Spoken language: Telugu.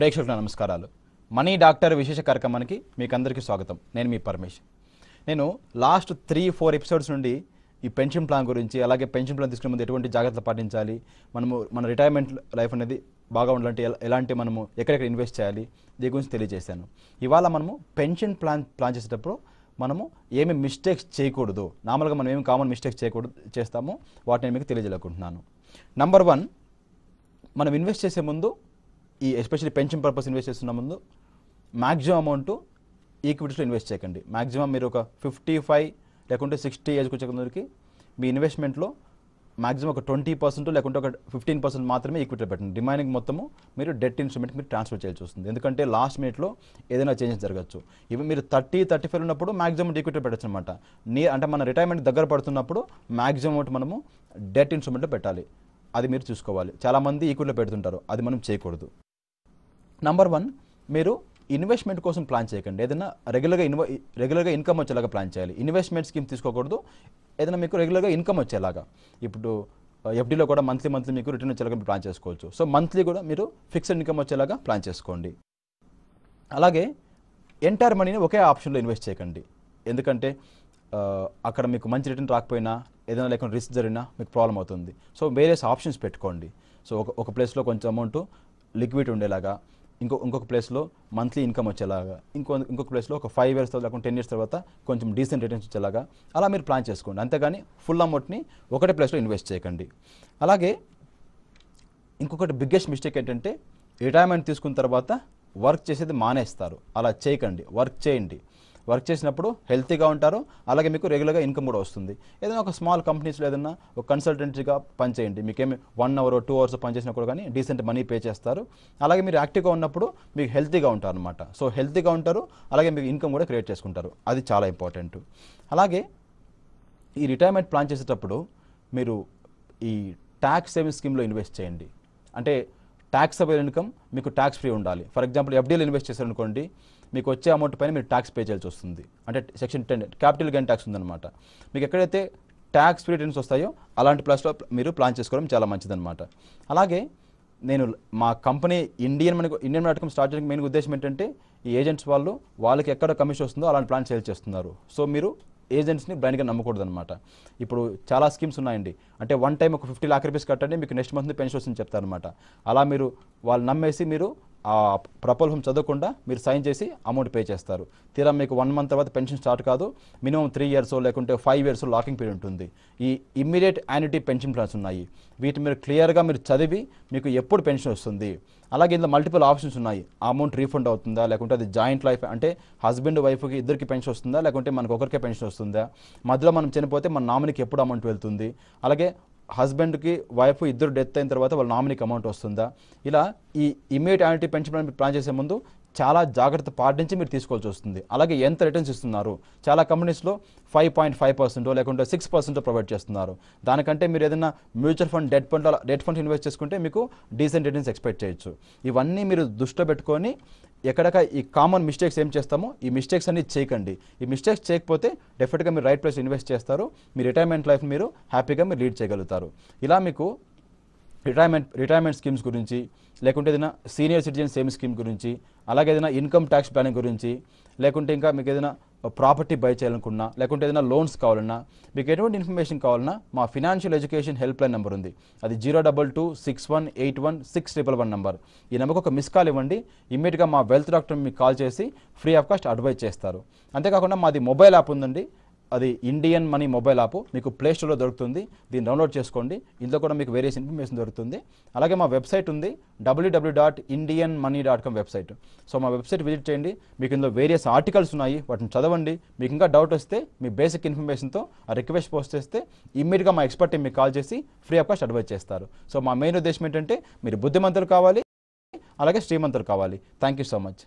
ప్రేక్షకుల నమస్కారాలు. మనీ డాక్టర్ విశేష కార్యక్రమానికి మీకు అందరికీ స్వాగతం. నేను మీ పరమేష్ నేను లాస్ట్ త్రీ ఫోర్ ఎపిసోడ్స్ నుండి ఈ పెన్షన్ ప్లాన్ గురించి అలాగే పెన్షన్ ప్లాన్ తీసుకునే ముందు ఎటువంటి జాగ్రత్తలు పాటించాలి మనము మన రిటైర్మెంట్ లైఫ్ అనేది బాగా ఉండాలంటే ఎలా- ఎలాంటి మనము ఎక్కడెక్కడ ఇన్వెస్ట్ చేయాలి దీని గురించి తెలియజేశాను. ఇవాళ మనము పెన్షన్ ప్లాన్ ప్లాన్ చేసేటప్పుడు మనము ఏమి మిస్టేక్స్ చేయకూడదు. నార్మల్గా మనం ఏమి కామన్ మిస్టేక్స్ చేయకూడదు చేస్తామో. వాటిని మీకు తెలియజేయాలనుకుంటున్నాను. నంబర్ వన్ మనం ఇన్వెస్ట్ చేసే ముందు ఈ ఎస్పెషల్లీ పెన్షన్ పర్పస్ ఇన్వెస్ట్ చేస్తున్న ముందు మ్యాక్సిమం అమౌంట్ ఈక్విటీస్లో ఇన్వెస్ట్ చేయకండి. మ్యాక్సిమం మీరు ఒక ఫిఫ్టీ ఫైవ్ లేకుంటే సిక్స్టీ ఏజ్కి వచ్చేందరికి మీ ఇన్వెస్ట్మెంట్లో మ్యాక్సిమం ఒక ట్వంటీ పర్సెంట్ లేకుంటే ఒక ఫిఫ్టీన్ పర్సెంట్ మాత్రమే ఈక్విటీలో పెట్టండి. రిమైనింగ్ మొత్తము మీరు డెట్ ఇన్స్ట్రుమెంట్ మీరు ట్రాన్స్ఫర్ చేయాల్సి వస్తుంది. ఎందుకంటే లాస్ట్ మినిట్లో ఏదైనా చేంజెస్ జరగచ్చు. ఇవి మీరు థర్టీ థర్టీ ఫైవ్ ఉన్నప్పుడు మ్యాక్సిమం ఈక్విటీ పెట్టచ్చు అనమాట నీ అంటే మన రిటైర్మెంట్ దగ్గర పడుతున్నప్పుడు మ్యాక్సిమం అమౌంట్ మనము డెట్ ఇన్స్ట్రుమెంట్లో పెట్టాలి. అది మీరు చూసుకోవాలి. చాలామంది ఈక్విటీలో పెడుతుంటారు. అది మనం చేయకూడదు. నంబర్ వన్ మీరు ఇన్వెస్ట్మెంట్ కోసం ప్లాన్ చేయకండి. ఏదైనా రెగ్యులర్గా ఇన్వ రెగ్యులర్గా ఇన్కమ్ వచ్చేలాగా ప్లాన్ చేయాలి. ఇన్వెస్ట్మెంట్ స్కీమ్ తీసుకోకూడదు. ఏదైనా మీకు రెగ్యులర్గా ఇన్కమ్ వచ్చేలాగా. ఇప్పుడు ఎఫ్డీలో కూడా మంత్లీ మంత్లీ మీకు రిటర్న్ వచ్చేలాగా ప్లాన్ చేసుకోవచ్చు. సో మంత్లీ కూడా మీరు ఫిక్స్డ్ ఇన్కమ్ వచ్చేలాగా ప్లాన్ చేసుకోండి. అలాగే ఎంటైర్ మనీని ఒకే ఆప్షన్లో ఇన్వెస్ట్ చేయకండి. ఎందుకంటే అక్కడ మీకు మంచి రిటర్న్ రాకపోయినా ఏదైనా లేకుండా రిస్క్ జరిగినా మీకు ప్రాబ్లం అవుతుంది. సో వేరియస్ ఆప్షన్స్ పెట్టుకోండి. సో ఒక ఒక ప్లేస్లో కొంచెం అమౌంట్ లిక్విడ్ ఉండేలాగా ఇంకో ఇంకొక ప్లేస్లో మంత్లీ ఇన్కమ్ వచ్చేలాగా ఇంకో ఇంకొక ప్లేస్లో ఒక ఫైవ్ ఇయర్స్ తర్వాత లేకుంటే టెన్ ఇయర్స్ తర్వాత కొంచెం డీసెంట్ రిటర్న్స్ వచ్చేలాగా అలా మీరు ప్లాన్ చేసుకోండి. అంతేగాని ఫుల్ అమౌంట్ని ఒకటే ప్లేస్లో ఇన్వెస్ట్ చేయకండి. అలాగే ఇంకొకటి బిగ్గెస్ట్ మిస్టేక్ ఏంటంటే రిటైర్మెంట్ తీసుకున్న తర్వాత వర్క్ చేసేది మానేస్తారు. అలా చేయకండి. వర్క్ చేయండి. వర్క్ చేసినప్పుడు హెల్తీగా ఉంటారు. అలాగే మీకు రెగ్యులర్గా ఇన్కమ్ కూడా వస్తుంది. ఏదైనా ఒక స్మాల్ కంపెనీస్లో ఏదైనా ఒక కన్సల్టెన్సీగా పనిచేయండి మీకేమి వన్ అవర్ టూ అవర్స్ పనిచేసినప్పుడు కానీ డీసెంట్ మనీ పే చేస్తారు. అలాగే మీరు యాక్టివ్గా ఉన్నప్పుడు మీకు హెల్తీగా ఉంటారు అనమాట సో హెల్తీగా ఉంటారు. అలాగే మీకు ఇన్కమ్ కూడా క్రియేట్ చేసుకుంటారు. అది చాలా ఇంపార్టెంట్. అలాగే ఈ రిటైర్మెంట్ ప్లాన్ చేసేటప్పుడు మీరు ఈ ట్యాక్స్ సేవింగ్ స్కీమ్లో ఇన్వెస్ట్ చేయండి. అంటే ట్యాక్సబుల్ ఇన్కమ్ మీకు ట్యాక్స్ ఫ్రీ ఉండాలి. ఫర్ ఎగ్జాంపుల్ ఎఫ్డీలో ఇన్వెస్ట్ చేశారనుకోండి మీకు వచ్చే అమౌంట్ పైన మీరు ట్యాక్స్ పే చేయాల్సి వస్తుంది. అంటే section ten capital gain tax ఉందన్నమాట. మీకు ఎక్కడైతే ట్యాక్స్ ఫ్రీ రిటర్న్స్ వస్తాయో అలాంటి ప్లస్లో మీరు ప్లాన్ చేసుకోవడం చాలా మంచిదన్నమాట. అలాగే నేను మా కంపెనీ ఇండియన్ మనకు ఇండియన్ నాటకం స్టార్ట్ చేయడానికి మెయిన్ ఉద్దేశం ఏంటంటే ఈ ఏజెంట్స్ వాళ్ళు వాళ్ళకి ఎక్కడ కమిషన్ వస్తుందో అలాంటి ప్లాన్ సేల్ చేస్తున్నారు. సో మీరు ఏజెంట్స్ని బ్లైండ్గా నమ్మకూడదు అనమాట ఇప్పుడు చాలా స్కీమ్స్ ఉన్నాయండి. అంటే వన్ టైం ఒక ఫిఫ్టీ లాక్ రూపీస్ కట్టండి మీకు నెక్స్ట్ మంత్ పెన్షన్ వస్తుంది చెప్తారనమాట అలా మీరు వాళ్ళు నమ్మేసి మీరు ఆ ప్రపోజల్ చదవకుండా మీరు సైన్ చేసి అమౌంట్ పే చేస్తారు. తీరా మీకు వన్ మంత్ తర్వాత పెన్షన్ స్టార్ట్ కాదు మినిమం త్రీ ఇయర్స్ లేకుంటే ఫైవ్ ఇయర్స్ లాకింగ్ పీరియడ్ ఉంటుంది. ఈ ఇమ్మీడియట్ యాన్యుటీ పెన్షన్ ప్లాన్స్ ఉన్నాయి. వీటి మీరు క్లియర్గా మీరు చదివి మీకు ఎప్పుడు పెన్షన్ వస్తుంది. అలాగే ఇందులో మల్టిపుల్ ఆప్షన్స్ ఉన్నాయి. ఆ అమౌంట్ రీఫండ్ అవుతుందా? లేకుంటే అది జాయింట్ లైఫ్ అంటే హస్బెండ్ వైఫ్కి ఇద్దరికి పెన్షన్ వస్తుందా? లేకుంటే మనకు ఒకరికే పెన్షన్ వస్తుందా? మధ్యలో మనం చనిపోతే మన నామినీకి ఎప్పుడు అమౌంట్ వెళ్తుంది? అలాగే హస్బెండ్కి వైఫ్ ఇద్దరు డెత్ అయిన తర్వాత వాళ్ళ నామినీకి అమౌంట్ వస్తుందా? ఇలా ఈ immediate annuity pension plan plan చేసే ముందు చాలా జాగ్రత్త పాటించి మీరు తీసుకోవాల్సి వస్తుంది. అలాగే ఎంత రిటర్న్స్ ఇస్తున్నారు? చాలా కంపెనీస్లో ఫైవ్ పాయింట్ ఫైవ్ పర్సెంట్ లేకుంటే సిక్స్ పర్సెంట్ ప్రొవైడ్ చేస్తున్నారు. దానికంటే మీరు ఏదైనా mutual fund debt fund debt fund invest చేసుకుంటే మీకు డీసెంట్ రిటర్న్స్ ఎక్స్పెక్ట్ చేయొచ్చు. ఇవన్నీ మీరు దృష్టిలో పెట్టుకొని ఎక్కడక ఈ కామన్ మిస్టేక్స్ ఏం చేస్తామో ఈ మిస్టేక్స్ అన్ని చేయకండి. ఈ మిస్టేక్స్ చేయకపోతే డెఫినెట్గా మీరు రైట్ ప్లేస్ ఇన్వెస్ట్ చేస్తారు. మీ రిటైర్మెంట్ లైఫ్ మీరు హ్యాపీగా మీరు లీడ్ చేయగలుగుతారు. ఇలా మీకు రిటైర్మెంట్ రిటైర్మెంట్ స్కీమ్స్ గురించి లేకుంటే ఏదైనా సీనియర్ సిటిజన్ సేవింగ్ స్కీమ్ గురించి అలాగే ఏదైనా ఇన్కమ్ ట్యాక్స్ ప్లానింగ్ గురించి లేకుంటే ఇంకా మీకు ఏదైనా ప్రాపర్టీ బై చేయాలనుకున్నా లేకుంటే ఏదైనా లోన్స్ కావాలన్నా మీకు ఎటువంటి ఇన్ఫర్మేషన్ కావాలన్నా మా financial education help line number ఉంది. అది zero double two six one eight one six triple one number. ఈ నెంబర్కి ఒక మిస్ కాల్ ఇవ్వండి. ఇమ్మీడియట్గా మా వెల్త్ డాక్టర్ మీకు కాల్ చేసి ఫ్రీ ఆఫ్ కాస్ట్ అడ్వైజ్ చేస్తారు. అంతేకాకుండా మాది మొబైల్ యాప్ ఉందండి. అది ఇండియన్ మనీ మొబైల్ యాప్ మీకు ప్లే స్టోర్లో దొరుకుతుంది. దీన్ని డౌన్లోడ్ చేసుకోండి. ఇందులో కూడా మీకు వేరియస్ ఇన్ఫర్మేషన్ దొరుకుతుంది. అలాగే మా వెబ్సైట్ ఉంది W W dot Indian money dot com website so మా వెబ్సైట్ విజిట్ చేయండి. మీకు ఇందులో వేరియస్ ఆర్టికల్స్ ఉన్నాయి. వాటిని చదవండి. మీకు ఇంకా డౌట్ వస్తే మీ బేసిక్ ఇన్ఫర్మేషన్తో ఆ రిక్వెస్ట్ పోస్ట్ చేస్తే ఇమ్మీడియట్గా మా ఎక్స్పర్ట్ మీకు కాల్ చేసి ఫ్రీ ఆఫ్ కాస్ట్ అడ్వైజ్ చేస్తారు. సో మా మెయిన్ ఉద్దేశం ఏంటంటే మీరు బుద్ధిమంతులు కావాలి అలాగే శ్రీమంతులు కావాలి. Thank you so much